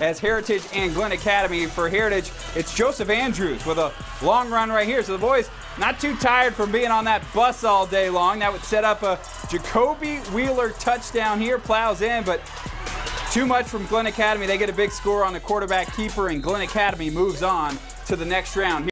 as Heritage and Glynn Academy. For Heritage, it's Joseph Andrews with a long run right here. So the boys not too tired from being on that bus all day long. That would set up a Jacoby Wheeler touchdown here, plows in, but too much from Glynn Academy. They get a big score on the quarterback keeper, and Glynn Academy moves on to the next round.